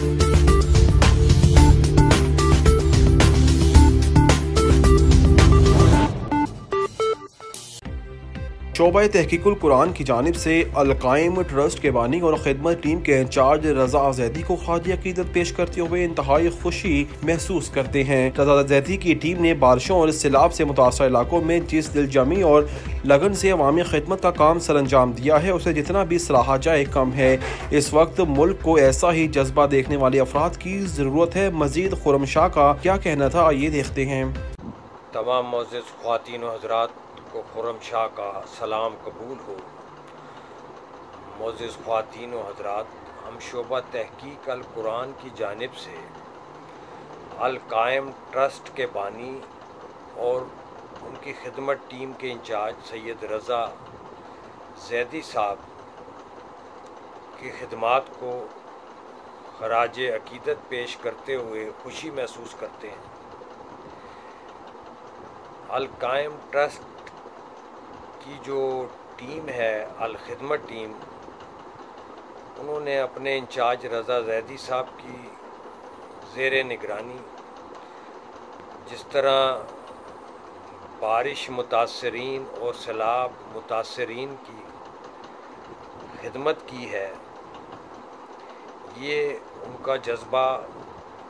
Bye. शोबा तहकीकुल कुरान की जानब से अलकायम ट्रस्ट के बानी और खदमत टीम के इंचार्ज रजा जैदी को खादी अकीदत पेश करते हुए इंतहाई खुशी महसूस करते हैं। रजा जैदी की टीम ने बारिशों और सैलाब से मुतासर इलाकों में जिस दिलजमी और लगन से अवामी खदमत का काम सर अंजाम दिया है, उसे जितना भी सराहा जाए कम है। इस वक्त मुल्क को ऐसा ही जज्बा देखने वाले अफराद की ज़रूरत है। मजीद खुरमशाह का क्या कहना था, आइए देखते हैं। तमाम हजरात को खुरम शाह का सलाम कबूल हो। मोज़ ख़वान हजरात, हम शोबा तहकीक अल कुरान की जानब से अलकायम ट्रस्ट के बानी और उनकी खिदमत टीम के इंचार्ज सैयद रज़ा जैदी साहब की खदमात को खराज अकीदत पेश करते हुए खुशी महसूस करते हैं। अलकायम ट्रस्ट की जो टीम है, अलखदमत टीम, उन्होंने अपने इंचार्ज रज़ा जैदी साहब की ज़ेर निगरानी, जिस तरह बारिश मुतासरीन और सैलाब मुतासरीन की खिदमत की है, ये उनका जज्बा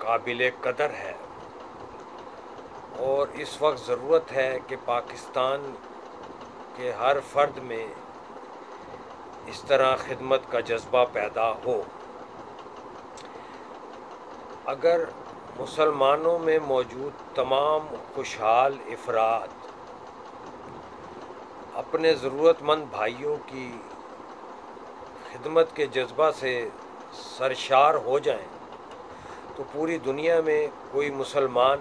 काबिल कदर है। और इस वक्त ज़रूरत है कि पाकिस्तान कि हर फर्द में इस तरह खिदमत का जज्बा पैदा हो। अगर मुसलमानों में मौजूद तमाम खुशहाल अफराद अपने ज़रूरतमंद भाइयों की खिदमत के जज्बा से सरशार हो जाएँ, तो पूरी दुनिया में कोई मुसलमान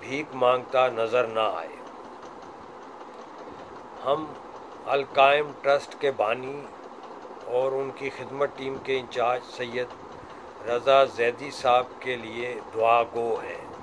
भीख माँगता नज़र ना आए। हम अलकायम ट्रस्ट के बानी और उनकी खिदमत टीम के इंचार्ज सैयद रज़ा जैदी साहब के लिए दुआ गो हैं।